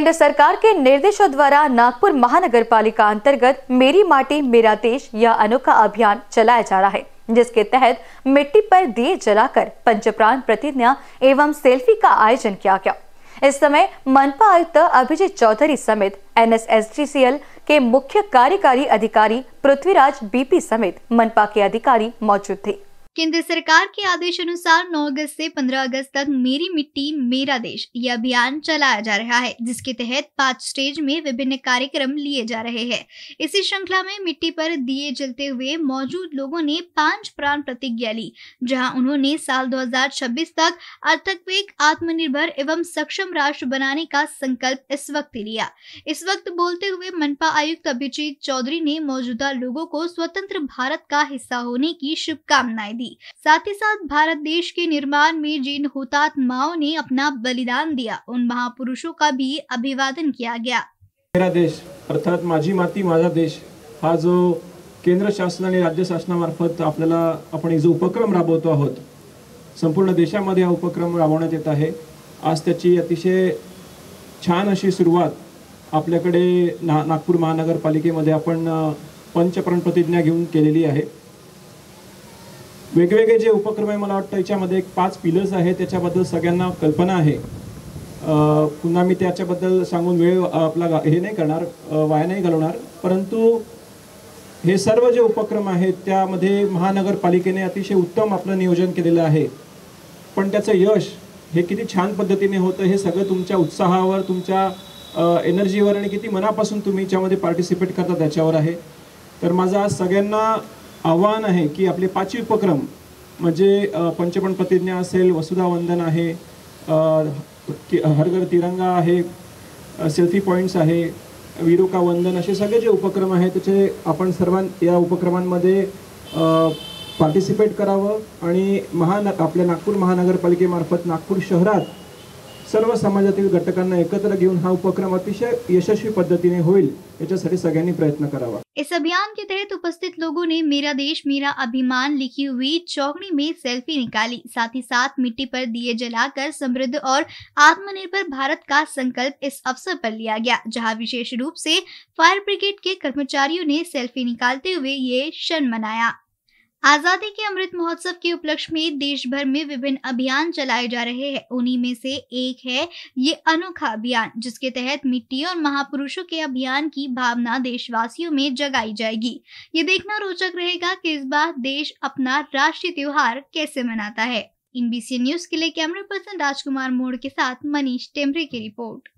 केंद्र सरकार के निर्देशों द्वारा नागपुर महानगर पालिका अंतर्गत मेरी माटी, मेरा देश यह अनोखा अभियान चलाया जा रहा है, जिसके तहत मिट्टी पर दिए जलाकर पंचप्राण प्रतिज्ञा एवं सेल्फी का आयोजन किया गया। इस समय मनपा आयुक्त अभिजीत चौधरी समेत एनएसएसडीसीएल के मुख्य कार्यकारी अधिकारी पृथ्वीराज बीपी समेत मनपा के अधिकारी मौजूद थे। केंद्र सरकार के आदेश अनुसार 9 अगस्त से 15 अगस्त तक मेरी मिट्टी, मेरा देश यह अभियान चलाया जा रहा है, जिसके तहत पाँच स्टेज में विभिन्न कार्यक्रम लिए जा रहे हैं। इसी श्रृंखला में मिट्टी पर दिए जलते हुए मौजूद लोगों ने पाँच प्राण प्रतिज्ञा ली, जहाँ उन्होंने साल 2026 तक अर्थक्वेक आत्मनिर्भर एवं सक्षम राष्ट्र बनाने का संकल्प इस वक्त लिया। इस वक्त बोलते हुए मनपा आयुक्त अभिजीत चौधरी ने मौजूदा लोगों को स्वतंत्र भारत का हिस्सा होने की शुभकामनाएँ दी। साथ ही साथ भारत देश के निर्माण में जिन हुतात्माओं ने अपना बलिदान दिया उन महापुरुषों का भी अभिवादन किया गया। मेरा देश अर्थात माझी माती माझा देश हा जो केंद्र शासन आणि राज्य शासनामार्फत आपल्याला आपण जो उपक्रम राबवतो आहोत संपूर्ण देशामध्ये हा उपक्रम राबवण्यात येत आहे. आज त्याची अतिशय छान अशी सुरुवात आपल्याकडे ना नागपूर महानगरपालिकेमध्ये आपण पंचप्रण प्रतिज्ञा घेऊन केलेली आहे. वेगवेगळे जे उपक्रम आहे मला वाटतं याच्यामध्ये एक पाच पिलर्स आहेत. त्याच्याबद्दल सगळ्यांना कल्पना आहे. पुन्हा मी त्याच्याबद्दल सांगून वेळ आपला हे नाही करणार वाया नाही घालवणार. परंतु हे सर्व जे उपक्रम आहेत त्यामध्ये महानगरपालिकेने अतिशय उत्तम आपलं नियोजन केलेलं आहे. पण त्याचं यश हे किती छान पद्धतीने होतं हे सगळं तुमच्या उत्साहावर तुमच्या एनर्जीवर आणि किती मनापासून तुम्ही याच्यामध्ये पार्टिसिपेट करता त्याच्यावर आहे. तर माझा आज सगळ्यांना आव्हान आहे की आपले पाचवी उपक्रम म्हणजे पंचपण प्रतिज्ञा असेल वसुधा वंदन आहे हरघर तिरंगा आहे सेल्फी पॉईंट्स आहे विरोका वंदन असे सगळे जे उपक्रम आहेत त्याचे आपण सर्वां या उपक्रमांमध्ये पार्टिसिपेट करावं आणि महान आपल्या नागपूर महानगरपालिकेमार्फत नागपूर शहरात सर्व समाजातील घटकांना एकत्र हा उपक्रम अतिशय यशस्वी पद्धतीने होईल, याच्यासाठी सगळ्यांनी प्रयत्न करावा. इस अभियान के तहत उपस्थित लोगों ने मेरा देश, मेरा अभिमान लिखी हुई चौकड़ी में सेल्फी निकाली। साथ ही साथ मिट्टी पर दिए जलाकर समृद्ध और आत्मनिर्भर भारत का संकल्प इस अवसर पर लिया गया, जहाँ विशेष रूप से फायर ब्रिगेड के कर्मचारियों ने सेल्फी निकालते हुए ये क्षण मनाया। आज़ादी के अमृत महोत्सव के उपलक्ष्य में देश भर में विभिन्न अभियान चलाए जा रहे हैं। उन्हीं में से एक है, ये अनोखा अभियान, जिसके तहत मिट्टी और महापुरुषों के अभियान की भावना देशवासियों में जगाई जाएगी। ये देखना रोचक रहेगा कि इस बार देश अपना राष्ट्रीय त्योहार कैसे मनाता है। इनबीसी न्यूज़ के लिए कैमरा पर्सन राजकुमार मोड़ के साथ मनीष टेम्बरे की रिपोर्ट।